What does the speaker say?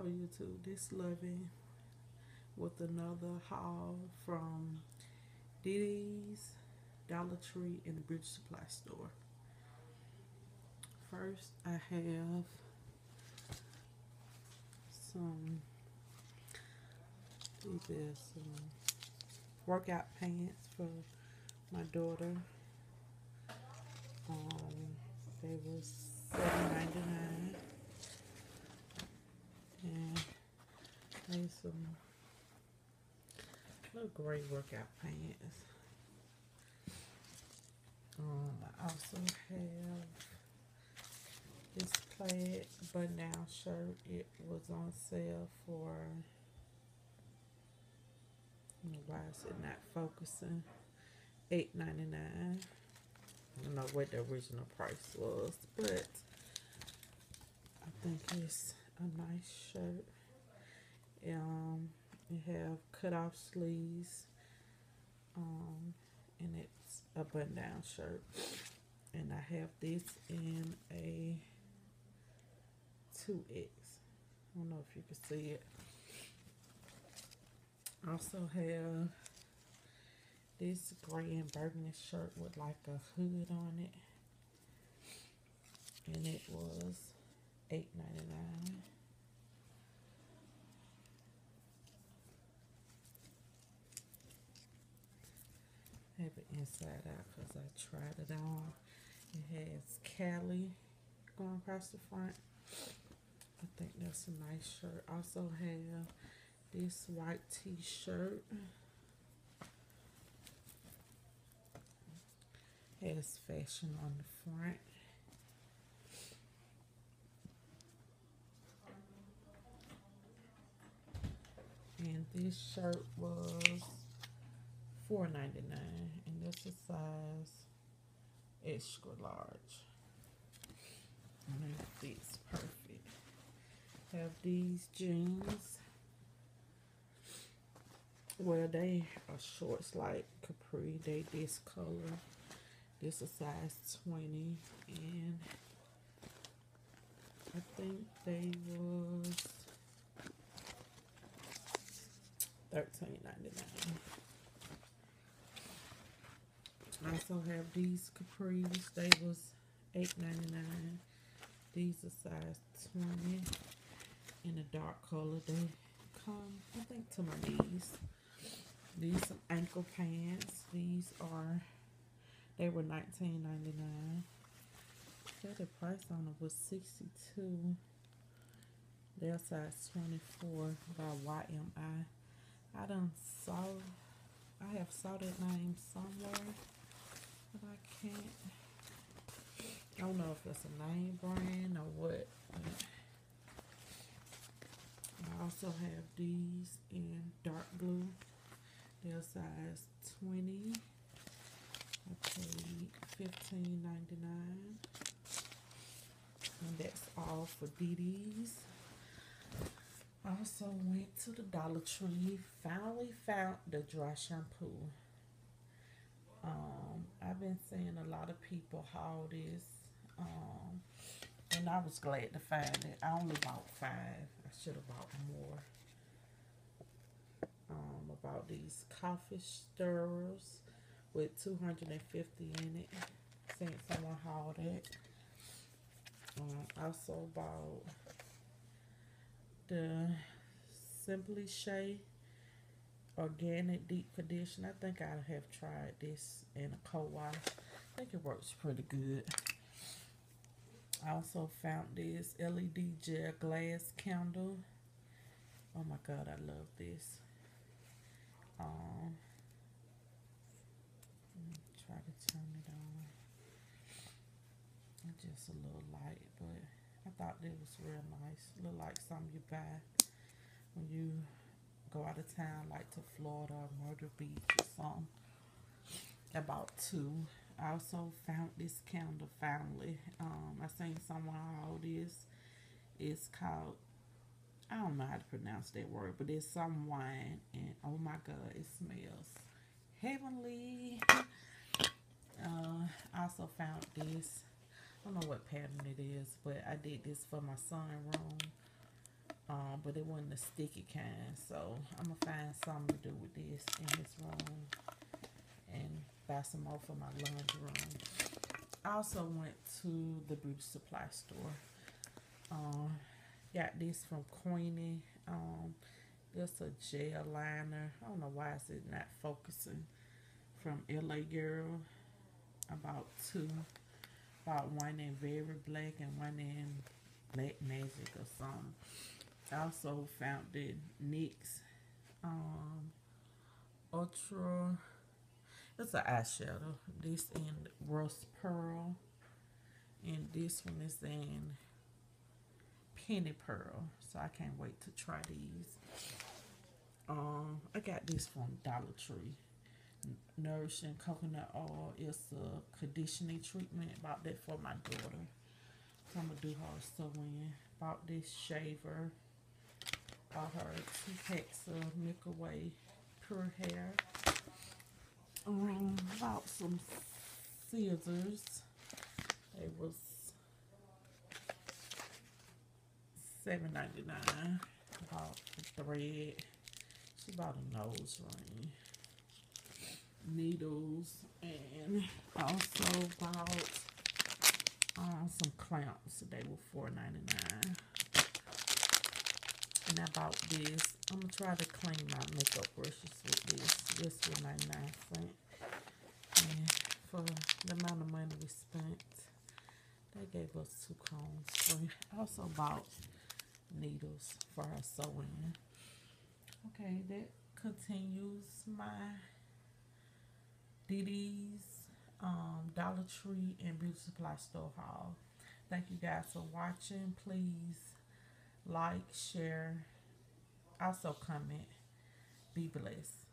Hello YouTube, this Loving with another haul from DD's, Dollar Tree, and the Bridge Supply Store. First I have some, these are some workout pants for my daughter. Um, they were $7.99. some little gray workout pants. Um, I also have this plaid button down shirt. It was on sale for why is it not focusing? Eight ninety nine. I don't know what the original price was, but I think it's a nice shirt. Um, it have cut off sleeves. Um, and it's a button down shirt. And I have this in a 2X. I don't know if you can see it. Also have this gray and burgundy shirt with like a hood on it. And it was eight ninety nine. It inside out because I tried it on. It has Cali going across the front. I think that's a nice shirt. Also have this white t-shirt. Has fashion on the front. And this shirt was four ninety nine, and this is size extra large. And it fits perfect. Have these jeans. Well, they are shorts like Capri. They this color. This is size 20. And I think they was $13.99. also have these capris. They was eight ninety nine. These are size twenty in a dark color. They come, I think, to my knees. These some ankle pants. These are they were nineteen ninety nine. Said the price on it was sixty two. They're size twenty four by YMI. I done saw, I have saw that name somewhere, but I can't. I don't know if it's a name brand or what. I also have these in dark blue. They're size 20. I paid fifteen ninety nine, and that's all for DD's. I also went to the Dollar Tree, finally found the dry shampoo. Um, I've been seeing a lot of people haul this, um, and I was glad to find it. I only bought five. I should have bought more. Um, about these coffee stirrers with 250 in it. Seen someone haul that. Um, also bought the Simply Shea Organic Deep Condition. I think I have tried this in a co-wash. I think it works pretty good. I also found this LED gel glass candle. Oh my god, I love this. Um, try to turn it on. Just a little light, but I thought it was real nice. Look like something you buy when you go out of town, like to Florida or Myrtle Beach or something. About two. I also found this candle finally. Um, I seen someone all this. It's called, I don't know how to pronounce that word, but it's some wine, and oh my god, it smells heavenly. Uh, I also found this. I don't know what pattern it is, but I did this for my son room. Um, but it wasn't a sticky kind, so I'm gonna find something to do with this in this room and buy some more for my laundry room. I also went to the beauty supply store. Um, got this from Queenie. Um, it's a gel liner. I don't know why is it not focusing. From LA Girl. About two. About one in Very Black and one in Black Magic or something. Also found the NYX um, Ultra. It's an eyeshadow. This in Rose Pearl. And this one is in Penny Pearl. So I can't wait to try these. Um, I got this from Dollar Tree. Nourishing coconut oil. It's a conditioning treatment. Bought that for my daughter. So I'm to do her sewing. Bought this shaver. Bought her two packs of Milky Way Pure Hair. Um, bought some scissors. It was seven ninety nine. Bought thread. She bought a nose ring, needles, and also bought um, some clamps. They were four ninety nine. And I bought this. I'm gonna try to clean my makeup brushes with this. This was 99 cents. And for the amount of money we spent, they gave us two cones. I also bought needles for our sewing. Okay, that continues my DD's um, Dollar Tree and Beauty Supply Store haul. Thank you guys for watching. Please like, share, also comment. Be blessed.